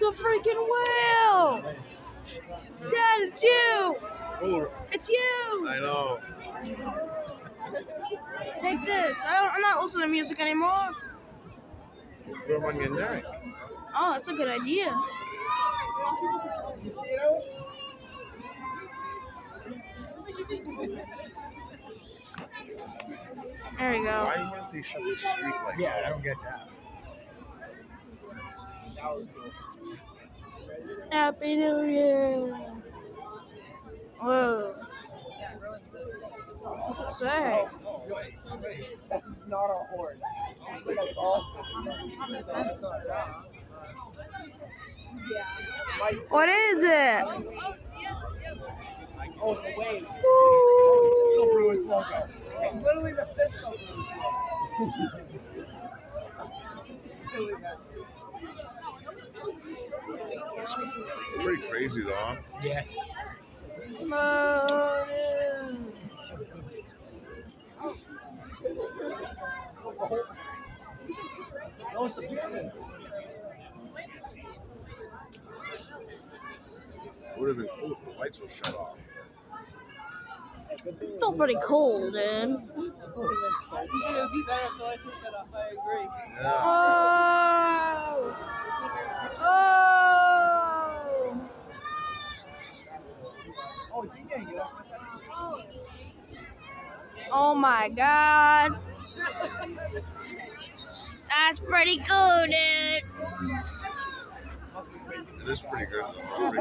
it's a freaking whale! Dad, it's you! Oh, It's you! I know. Take this. I don't, I'm not listening to music anymore. Put them on your neck. Oh, that's a good idea. There we go. Why weren't they shut the street lights Yeah, I don't get that. Happy New Year. Whoa. What's it say? That's not a horse. It's like a golf. What is it? Oh, it's a wave. Cisco Brewers logo. It's literally the Cisco Brewers logo. It's literally. It's pretty crazy though. Huh? Yeah. Morning. No, it's the pyramids. Would have been cool if the lights were shut off. It's still pretty cold, dude. It would be better if the lights were shut off. I agree. Yeah. Oh! Oh! Oh, it's in there. You asked my Oh my god. That's pretty cool, dude. It is pretty good. though.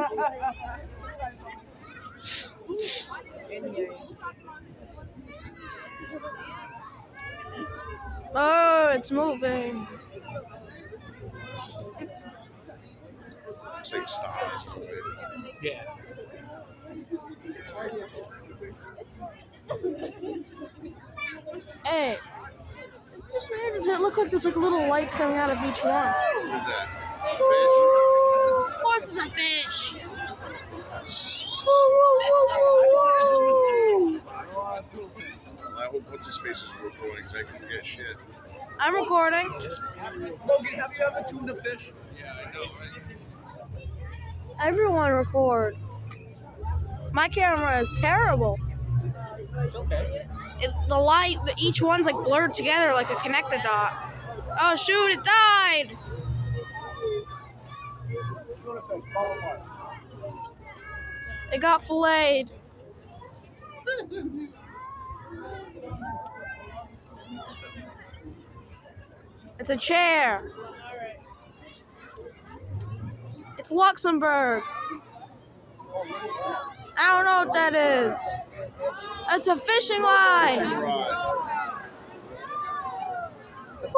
Oh, it's moving. It's like stars. moving. Yeah. Hey. It's just weird. Does it look like there's like little lights coming out of each one? What is that? Horses and fish. Fish? Woo, woo, woo, woo, woo. I hope what's his face is recording because I can forget shit. I'm recording. Logan, have you ever tuned a fish? Yeah, I know. Right? Everyone record. My camera is terrible. It's okay. It, the light, the, each one's like blurred together like a connected dot. Oh shoot! It died. It got filleted. It's a chair. It's Luxembourg. I don't know what that is. It's a fishing line. Rod. Woo.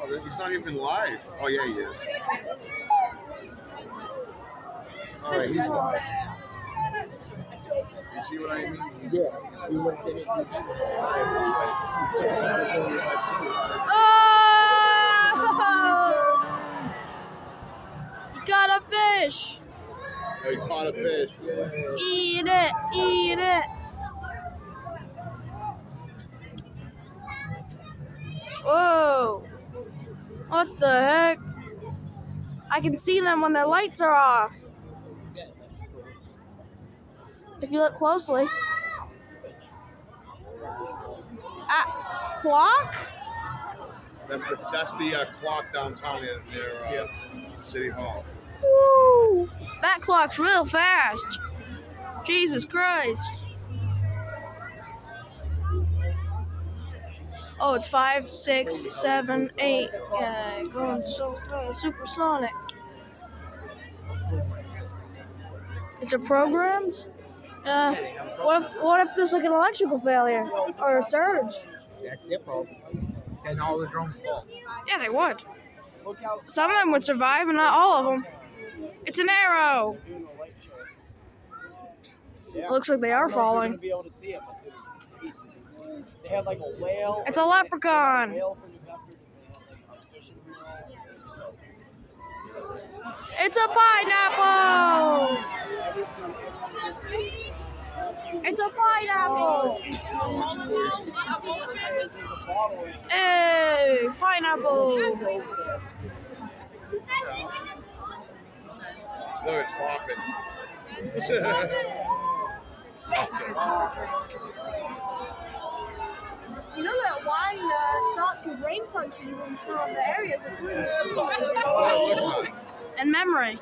Oh, he's not even live. Oh yeah, he is. All right, he's live. You see what I mean? He's, Yeah. You went to Oh! You got a fish. Oh, he caught a fish. Yeah. Eat it. Eat it. Whoa. What the heck? I can see them when their lights are off. If you look closely. Ah, clock? That's the that's the uh, clock downtown near, near uh, City Hall. Woo! That clock's real fast. Jesus Christ. Oh, it's five, six, seven, eight. Yeah, going so fast. Supersonic. Is it programmed? Uh, what if what if there's like an electrical failure or a surge? That's their problem. Then all the drones fall. Yeah, they would. Some of them would survive, but not all of them. It's an arrow. It looks like they are I don't know if you're falling. be able to see it, it's- They had like a whale. It's a leprechaun. Whale for New Bedford. They had like a. It's a pineapple. It's a pineapple. Hey, pineapple. Look, it's popping. I'll take it. You know that wine uh, stops your brain punches in some of the areas, at that. and memory.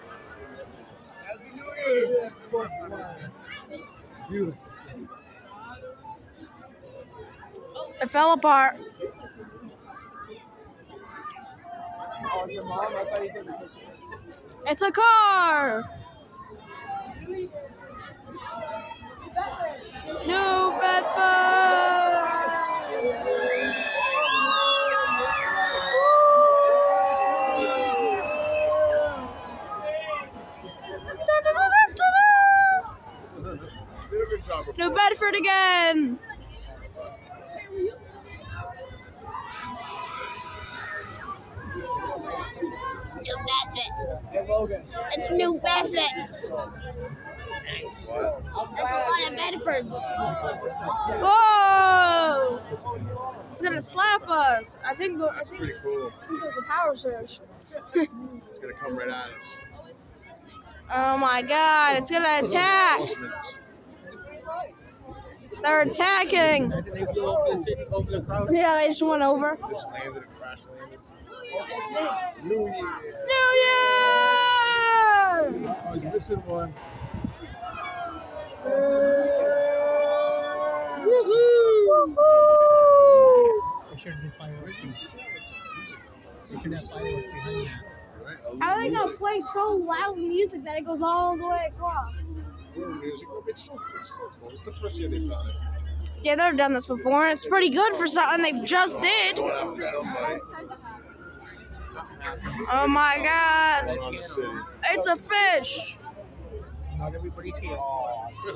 It fell apart. It's your mom? I you took a picture. It's a car. New Bedford. Did a good job. New Bedford again. New Bedford. It's New Bedford. What? That's a lot of Bedfords. Whoa! It's gonna slap us. I think. I That's think, pretty cool. I think there's a power surge. It's gonna come right at us. Oh my God! It's gonna attack. They're attacking. Yeah, they just went over. Just landed and crash landed. New Year. Oh, New Year! I was missing one. How are they gonna play so loud music that it goes all the way across? Yeah, they've done this before. It's pretty good for something they've just did. Oh my God! It's a fish. Not everybody's here.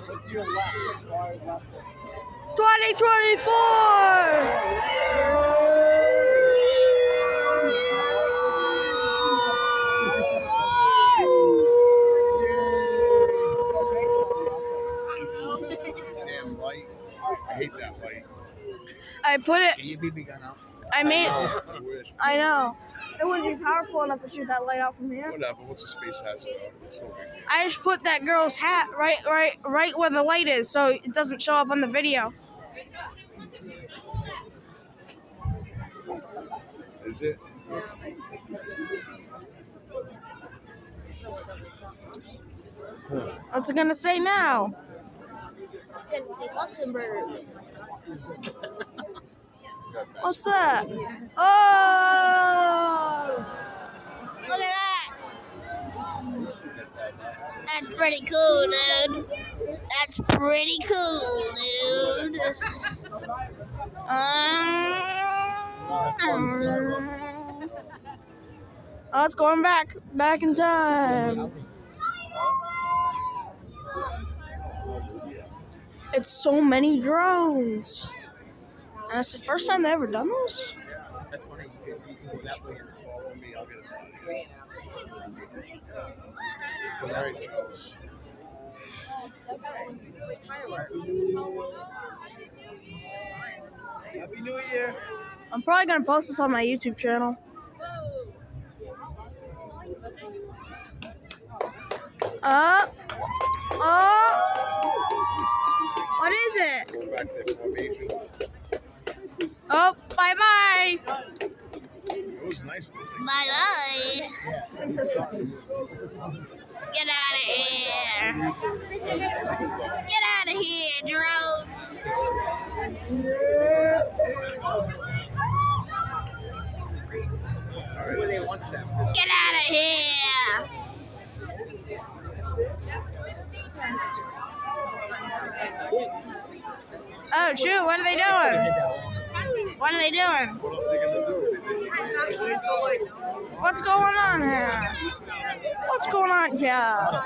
Look to your left. That's far left. 2024. Put it. Get your BB gun out. I made. I wish. I know. It wouldn't be powerful enough to shoot that light out from here. Whatever. What's his face has it? No. I just put that girl's hat right, right, right where the light is, so it doesn't show up on the video. Is it? What's it gonna say now? It's going to say Luxembourg. What's that? Oh! Look at that. That's pretty cool, dude. That's pretty cool, dude. Uh, oh, it's going back, back in time. It's so many drones. And it's the first time I've ever done this. Right, Charles. Happy New Year. I'm probably gonna post this on my YouTube channel. Uh, uh, what is it? Oh, bye bye. It was nice. Bye bye. Get out of here. Get out of here, drones. Where they want that. Get out of here. Oh shoot, what are they doing? What are they doing? What else are they gonna do? What's going on here? What's going on here?